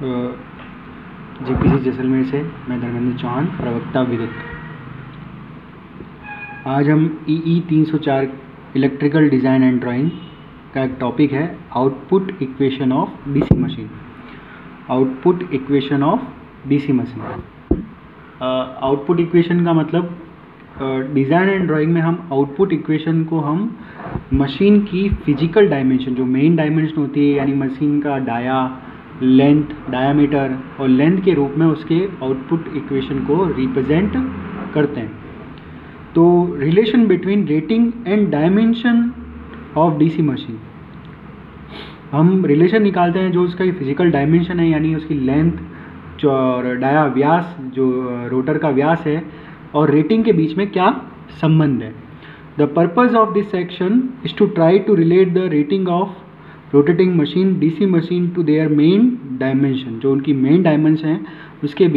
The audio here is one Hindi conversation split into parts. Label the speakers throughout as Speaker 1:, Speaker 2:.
Speaker 1: जेपीसी जैसलमेर से मैं धर्मेंद्र चौहान, प्रवक्ता विद्युत आज हम ई ई तीन सौ चार इलेक्ट्रिकल डिज़ाइन एंड ड्राइंग का एक टॉपिक है output equation of DC machine output equation of DC machine output equation का मतलब डिज़ाइन एंड ड्राइंग में हम आउटपुट इक्वेशन को हम मशीन की फ़िज़िकल डायमेंशन जो मेन डायमेंशन होती है, यानी मशीन का डाया लेंथ डायामीटर और लेंथ के रूप में उसके आउटपुट इक्वेशन को रिप्रेजेंट करते हैं। तो relation between rating and dimension of DC machine हम रिलेशन निकालते हैं जो उसका फ़िज़िकल डायमेंशन है, यानी उसकी लेंथ और डाया व्यास, जो रोटर का व्यास है, और रेटिंग के बीच में क्या संबंध है। The purpose of this section is to try to relate the rating of rotating machine, DC machine to their main dimension जो उनकी मेन डायमेंशन है, उसके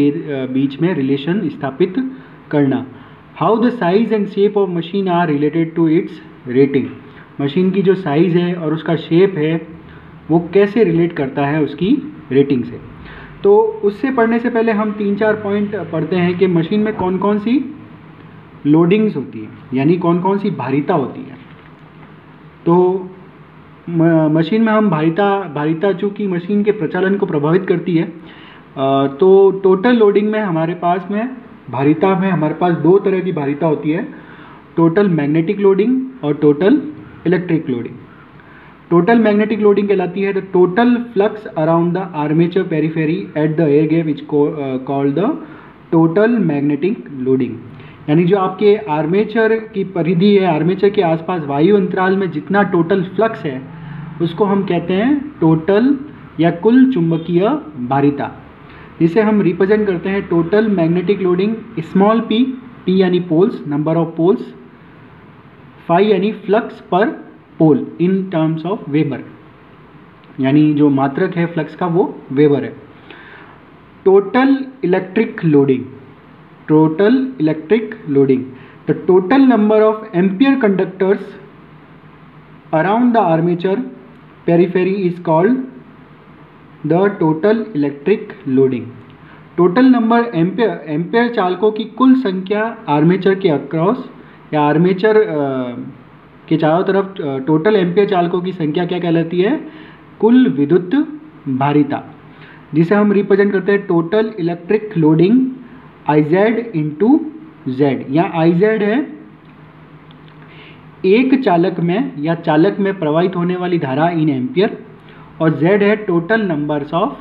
Speaker 1: बीच में रिलेशन स्थापित करना। How the size and shape of machine are related to its rating machine की जो साइज़ है और उसका शेप है, वो कैसे रिलेट करता है उसकी रेटिंग से? तो उससे पढ़ने से पहले हम तीन चार पॉइंट पढ़ते हैं कि मशीन में कौन कौन सी लोडिंग्स होती है, यानी कौन कौन सी भारीता होती है। तो मशीन में हम भारिता भारिता चूँकि मशीन के प्रचालन को प्रभावित करती है तो टोटल लोडिंग में हमारे पास में, भारिता में हमारे पास दो तरह की भारिता होती है टोटल मैग्नेटिक लोडिंग और total electric loading total magnetic loading कहलाती है the total flux around the armature periphery at the air gap is called the total magnetic loading यानी जो आपके आर्मेचर की परिधि है आर्मेचर के आसपास वायु अंतराल में जितना टोटल फ्लक्स है उसको हम कहते हैं टोटल या कुल चुंबकीय भारिता जिसे हम रिप्रेजेंट करते हैं total magnetic loading small P P यानी poles number of poles five यानी flux per pole in terms of weber यानी जो मात्रक है फ्लक्स का वो वेबर है। Total electric loading total electric loading the total number of ampere conductors around the armature periphery is called the total electric loading. Total number ampere ampere चालकों की कुल संख्या आर्मेचर के अक्रॉस या आर्मेचर के चारों तरफ़ टोटल एम्पेयर चालकों की संख्या क्या कहलाती है कुल विद्युत भारिता, जिसे हम रिप्रेजेंट करते हैं total electric loading I Z into Z या आई जेड है एक चालक में या चालक में प्रवाहित होने वाली धारा इन एम्पियर और जेड है टोटल नंबर्स ऑफ़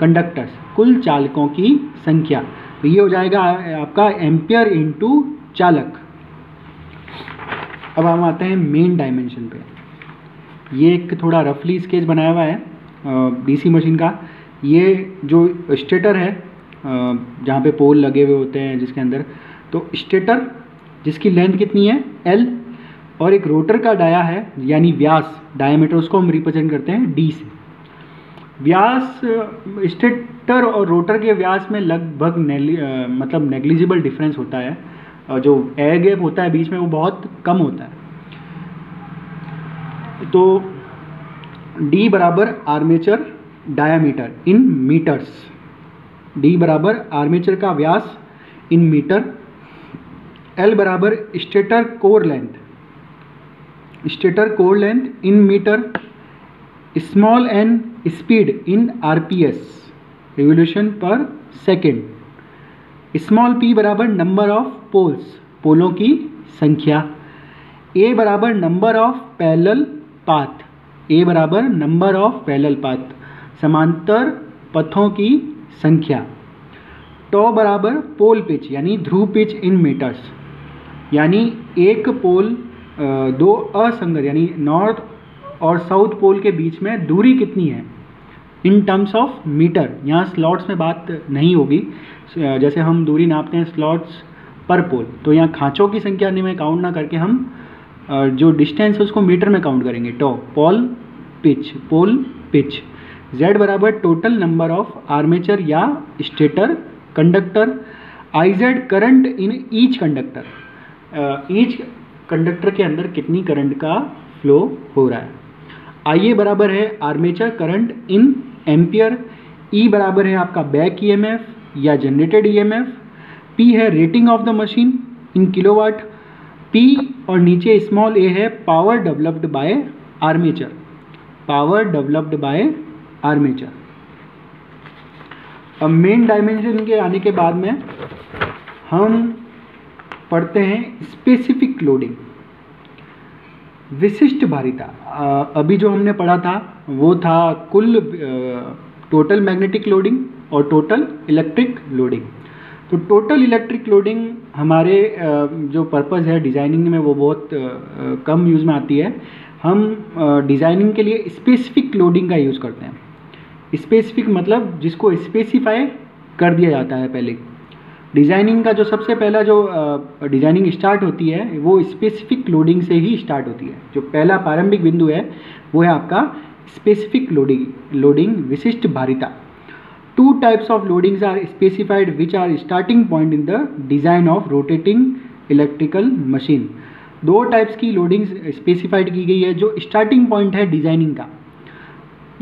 Speaker 1: कंडक्टर्स कुल चालकों की संख्या। तो ये हो जाएगा आपका एम्पियर इंटू चालक। अब हम आते हैं मेन डायमेंशन पे। ये एक थोड़ा रफली स्केच बनाया हुआ है डीसी मशीन का। ये जो स्टेटर है जहाँ पे पोल लगे हुए होते हैं जिसके अंदर तो स्टेटर जिसकी लेंथ कितनी है? एल और एक रोटर का डाया है, यानी व्यास डायमीटर उसको हम रिप्रेजेंट करते हैं डी से। व्यास, स्टेटर और रोटर के व्यास में लगभग मतलब नेग्लिजिबल डिफरेंस होता है, और जो एयर गैप होता है बीच में वो बहुत कम होता है। तो डी बराबर armature diameter in metres D बराबर आर्मेचर का व्यास इन मीटर एल बराबर stator core length stator core length in metre, small N speed in RPS, revolution per second. Small P बराबर नंबर ऑफ़ पोल्स, पोलों की संख्या। ए बराबर number of parallel path, A बराबर नंबर ऑफ़ पैरेलल पाथ, समांतर पथों की संख्या। टॉ बराबर पोल पिच, यानी ध्रुव पिच इन मीटर्स, यानी एक पोल दो असंगत, यानी नॉर्थ और साउथ पोल के बीच में दूरी कितनी है? इन टर्म्स ऑफ़ मीटर यहाँ स्लॉट्स में बात नहीं होगी। जैसे हम दूरी नापते हैं स्लॉट्स पर पोल तो यहाँ खाँचों की संख्या में काउंट ना करके हम जो डिस्टेंस है उसको मीटर में काउंट करेंगे। Tau pole pitch pole pitch z बराबर टोटल नंबर ऑफ़ आर्मेचर या stator conductor I Z current in each conductor each conductor के अंदर कितनी करंट का फ्लो हो रहा है? आई ए बराबर है armature current in ampere E बराबर है आपका बैक ईएमएफ या जनरेटेड ईएमएफ पी है rating of the machine in kilowatt P और नीचे स्मॉल ए है power developed by armature power developed by armature अब मेन डायमेंशन के आने के बाद में हम पढ़ते हैं स्पेसिफिक लोडिंग विशिष्ट भारिता अभी जो हमने पढ़ा था, वो था कुल टोटल मैग्नेटिक लोडिंग और टोटल इलेक्ट्रिक लोडिंग तो टोटल इलेक्ट्रिक लोडिंग हमारे जो पर्पज़ है डिज़ाइनिंग में, वो बहुत कम यूज़ में आती है. हम डिज़ाइनिंग के लिए स्पेसिफिक लोडिंग का यूज़ करते हैं. स्पेसिफिक मतलब जिसको स्पेसिफाई कर दिया जाता है पहले. डिज़ाइनिंग का जो सबसे पहला जो डिज़ाइनिंग स्टार्ट होती है, वो स्पेसिफिक लोडिंग से ही स्टार्ट होती है। जो पहला प्रारंभिक बिंदु है, वो है आपका स्पेसिफिक लोडिंग लोडिंग विशिष्ट भारिता। Two types of loadings are specified which are starting point in the design of rotating electrical machine दो टाइप्स की लोडिंग स्पेसिफाइड की गई है, जो स्टार्टिंग पॉइंट है डिज़ाइनिंग का।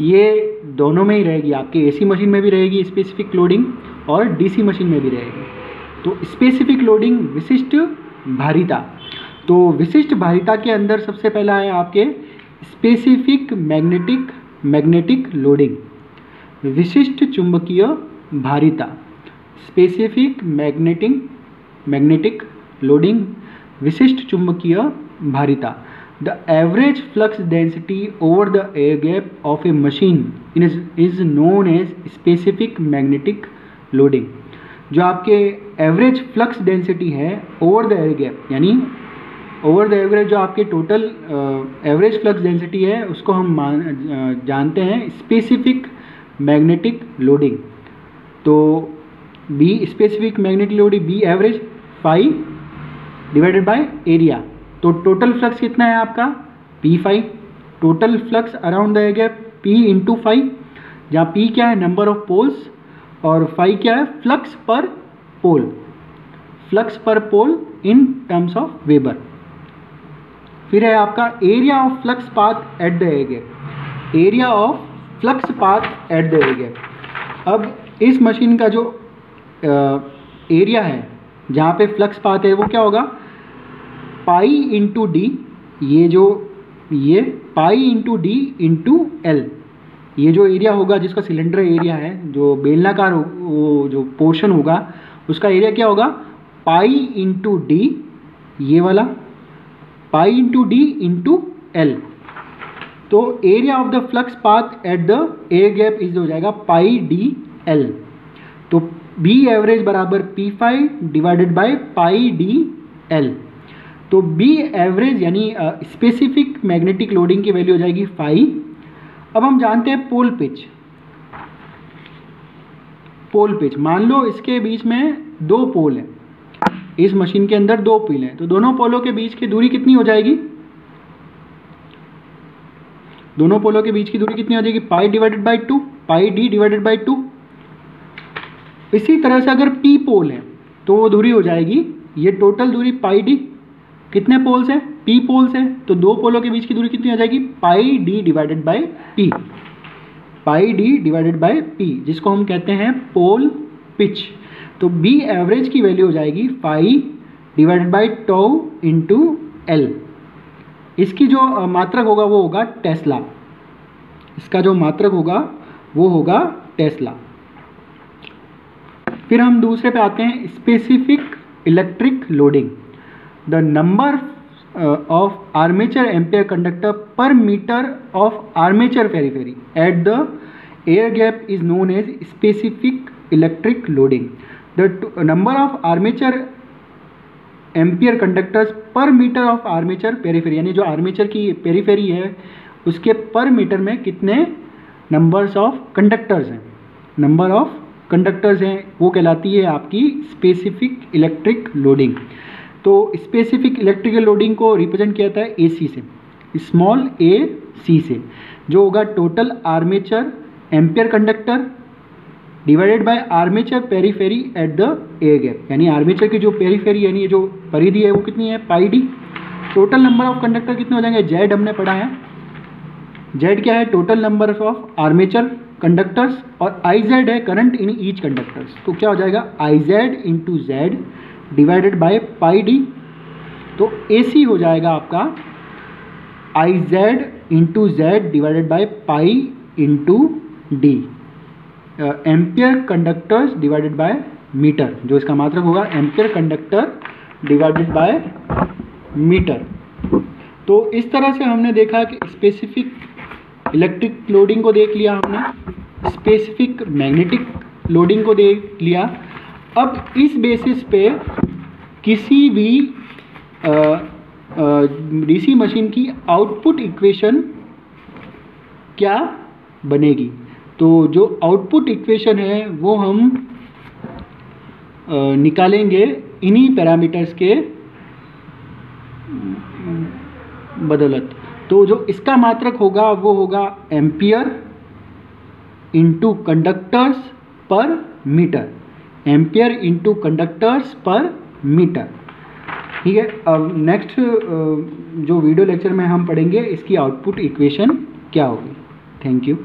Speaker 1: ये दोनों में ही रहेगी, आपके एसी मशीन में भी रहेगी स्पेसिफिक लोडिंग और डीसी मशीन में भी रहेगी। तो स्पेसिफिक लोडिंग विशिष्ट भारिता। तो विशिष्ट भारिता के अंदर सबसे पहला है आपके स्पेसिफिक मैग्नेटिक मैग्नेटिक लोडिंग विशिष्ट चुंबकीय भारिता। स्पेसिफिक मैग्नेटिक मैग्नेटिक लोडिंग विशिष्ट चुंबकीय भारिता। The average flux density over the air gap of a machine is is known as specific magnetic loading जो आपके एवरेज फ्लक्स डेंसिटी है ओवर द एयर गैप यानी ओवर द एवरेज जो आपके टोटल एवरेज फ्लक्स डेंसिटी है उसको हम मान uh, जानते हैं स्पेसिफिक मैग्नेटिक लोडिंग तो B specific magnetic loading B average five divided by area तो टोटल फ्लक्स कितना है आपका? P five total flux around the air gap P into five जहाँ पी क्या है? नंबर ऑफ़ पोल्स और फाइव क्या है? Flux per pole flux per pole in terms of weber फिर है आपका area of flux path at the air gap area of flux path at the air gap अब इस मशीन का जो एरिया है, जहाँ पे फ्लक्स पाथ है, वो क्या होगा? पाई इंटू डी ये जो, ये pi into D into L ये जो एरिया होगा, जिसका सिलेंडर एरिया है, जो बेलनाकार वो जो पोर्शन होगा, उसका एरिया क्या होगा? पाई इंटू डी ये वाला pi into D into L तो area of the flux path at the air gap is हो जाएगा पाई डी एल तो बी एवरेज बराबर P five divided by pi D L तो बी एवरेज यानी स्पेसिफिक मैग्नेटिक लोडिंग की वैल्यू हो जाएगी फाइव अब हम जानते हैं पोल पिच। Pole pitch. मान लो इसके बीच में दो पोल हैं। इस मशीन के अंदर दो पोल हैं। तो दोनों पोलों के बीच की दूरी कितनी हो जाएगी? दोनों पोलों के बीच की दूरी कितनी हो जाएगी? Pi divided by two, pi D divided by two. इसी तरह से अगर पी पोल है तो वो दूरी हो जाएगी। ये टोटल दूरी पाई डी। कितने पोल्स हैं? पी पोल्स हैं तो दो पोलों के बीच की दूरी कितनी आ जाएगी? Pi D divided by P pi D divided by P जिसको हम कहते हैं पोल पिच तो बी एवरेज की वैल्यू हो जाएगी five divided by tau into L इसकी जो मात्रक होगा, वो होगा टेस्ला इसका जो मात्रक होगा, वो होगा टेस्ला फिर हम दूसरे पे आते हैं specific electric loading the number of armature ampere conductor per metre of armature periphery at the air gap is known as specific electric loading the number of armature ampere conductors per metre of armature periphery यानी जो आर्मेचर की पेरीफेरी है, उसके पर मीटर में कितने नंबर्स ऑफ़ कंडक्टर्स हैं? नंबर ऑफ़ कंडक्टर्स हैं, वो कहलाती है आपकी स्पेसिफिक इलेक्ट्रिक लोडिंग तो स्पेसिफिक इलेक्ट्रिकल लोडिंग को रिप्रेजेंट किया जाता है ए सी स्मॉल ए सी से, जो होगा total armature ampere conductor divided by armature periphery at the air gap यानी आर्मेचर की जो पेरीफेरी यानी जो परिधि है वो कितनी है? Pi D total number of conductor कितने हो जाएँगे? जेड हमने पढ़ा है। जेड क्या है? Total number of armature conductors और आई जेड है करंट इन ईच कंडक्टर्स तो क्या हो जाएगा? I Z into Z divided by pi D तो ए सी हो जाएगा आपका I Z into Z divided by pi into D ampere conductors divided by metre जो इसका मात्रक होगा ampere conductor divided by metre तो इस तरह से हमने देखा कि स्पेसिफिक इलेक्ट्रिक लोडिंग को देख लिया हमने स्पेसिफिक मैग्नेटिक लोडिंग को देख लिया अब इस बेसिस पे किसी भी डीसी मशीन की आउटपुट इक्वेशन क्या बनेगी? तो जो आउटपुट इक्वेशन है वो हम आ, निकालेंगे इन्हीं पैरामीटर्स के बदौलत। तो जो इसका मात्रक होगा वो होगा ampere into conductors per metre ampere into conductors per metre. ठीक है, अब नेक्स्ट जो वीडियो लेक्चर में हम पढ़ेंगे, इसकी आउटपुट इक्वेशन क्या होगी? Thank you